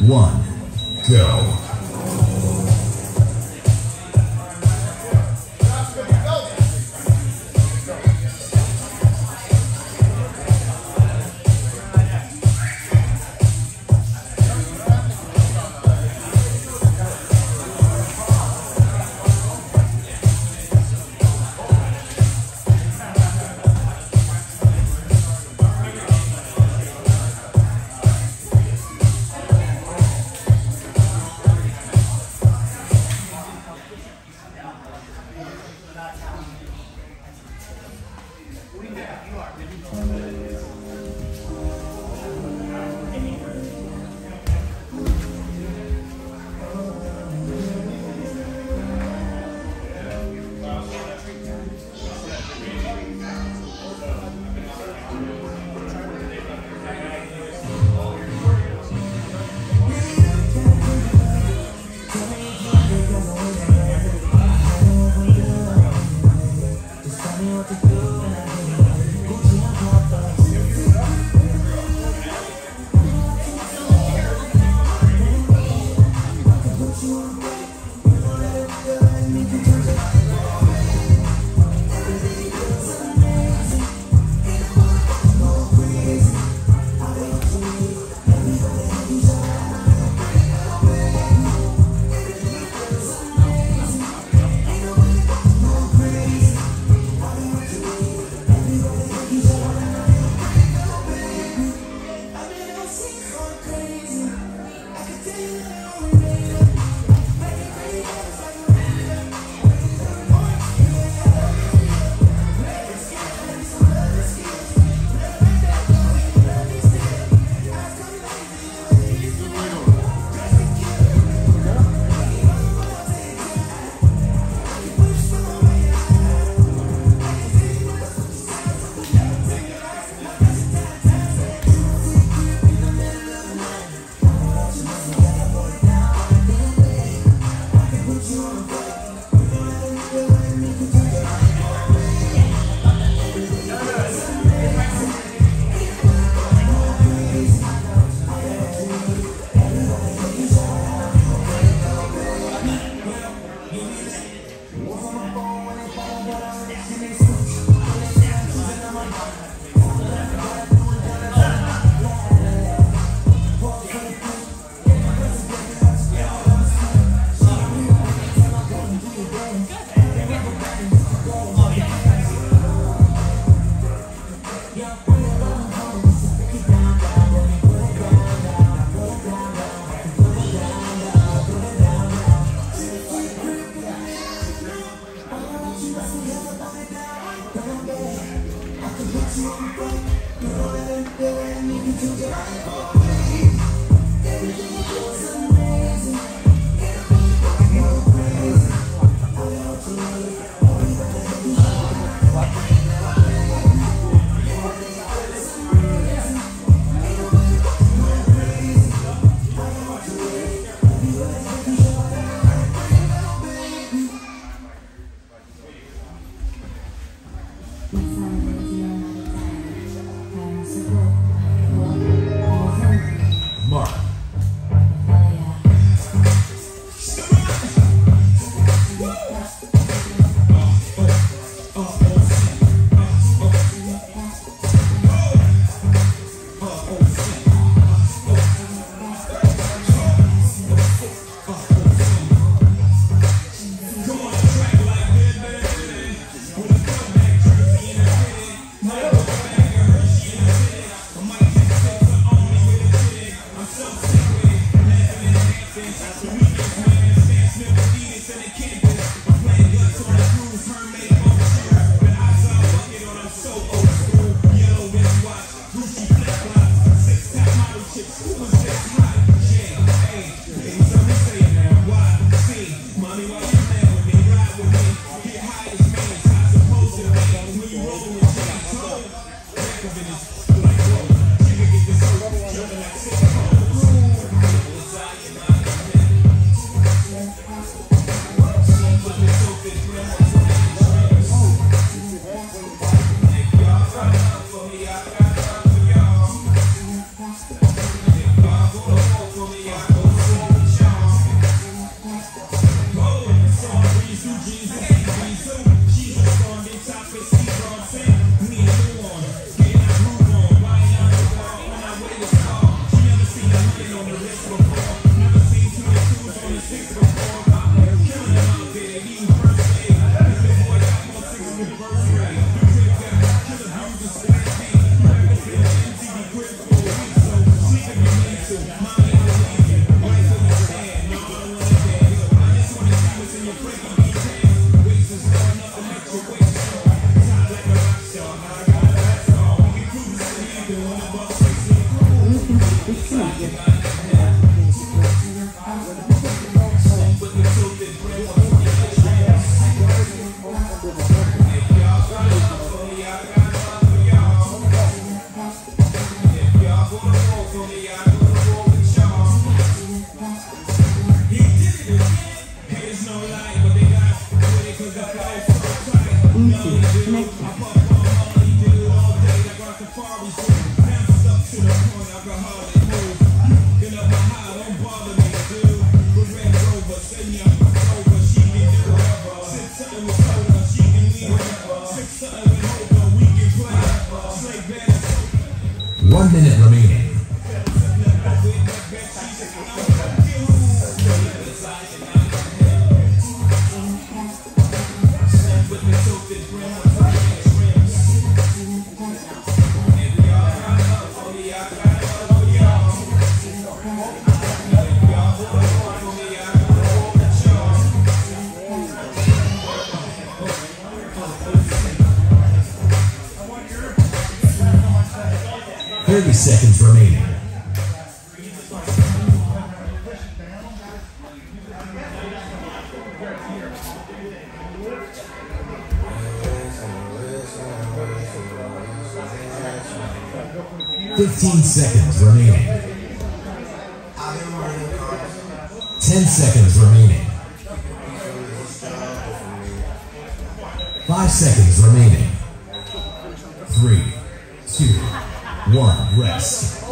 one, go. 30 seconds remaining. Fifteen seconds remaining. Ten seconds remaining. Five seconds remaining. Three, two, one, rest.